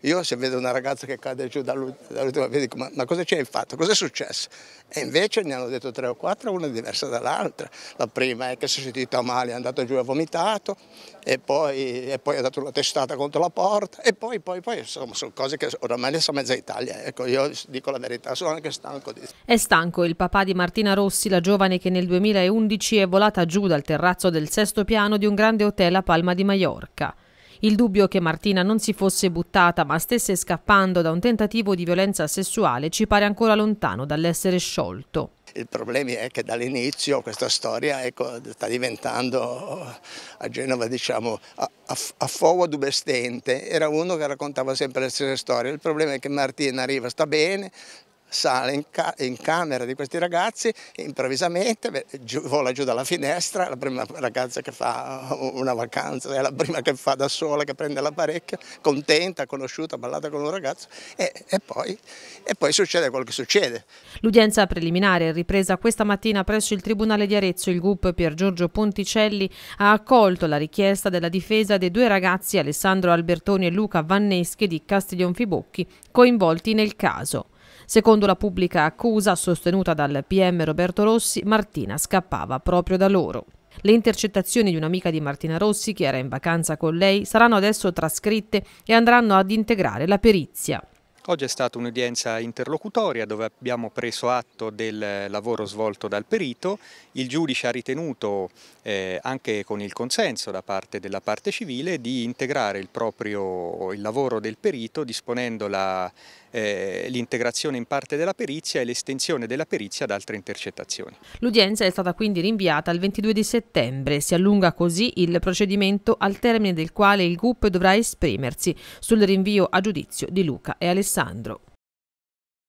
io se vedo una ragazza che cade giù dall'ultima via dico ma, ma cosa ci hai fatto? Cosa è successo? E invece ne hanno detto tre o quattro, una diversa dall'altra. La prima è che si è sentita male, è andato giù e ha vomitato e poi, e poi ha dato una testata contro la porta e poi, poi, poi insomma sono cose che oramai ne sa mezza Italia. Ecco, io dico la verità, sono anche stanco di... È stanco il papà di Martina Rossi, la giovane che nel 2011 è volata giù dal terrazzo del sesto piano di un grande hotel a Palma di Mallorca. Il dubbio che Martina non si fosse buttata ma stesse scappando da un tentativo di violenza sessuale ci pare ancora lontano dall'essere sciolto. Il problema è che dall'inizio questa storia ecco, sta diventando a Genova diciamo a, a, a fuoco dubestente, era uno che raccontava sempre le stesse storie, il problema è che Martina arriva, sta bene, sale in, ca in, camera di questi ragazzi e improvvisamente beh, giù, vola giù dalla finestra, la prima ragazza che fa una vacanza, è la prima che fa da sola, che prende l'apparecchio, contenta, conosciuta, ballata con un ragazzo e, e, poi, e poi succede quello che succede. L'udienza preliminare ripresa questa mattina presso il Tribunale di Arezzo. Il GUP Pier Giorgio Ponticelli ha accolto la richiesta della difesa dei due ragazzi Alessandro Albertoni e Luca Vanneschi di Castiglion Fibocchi coinvolti nel caso. Secondo la pubblica accusa sostenuta dal PM Roberto Rossi, Martina scappava proprio da loro. Le intercettazioni di un'amica di Martina Rossi, che era in vacanza con lei, saranno adesso trascritte e andranno ad integrare la perizia. Oggi è stata un'udienza interlocutoria dove abbiamo preso atto del lavoro svolto dal perito, il giudice ha ritenuto eh, anche con il consenso da parte della parte civile di integrare il, proprio, il lavoro del perito disponendo eh, l'integrazione in parte della perizia e l'estensione della perizia ad altre intercettazioni. L'udienza è stata quindi rinviata al 22 di settembre, si allunga così il procedimento al termine del quale il GUP dovrà esprimersi sul rinvio a giudizio di Luca e Alessandro.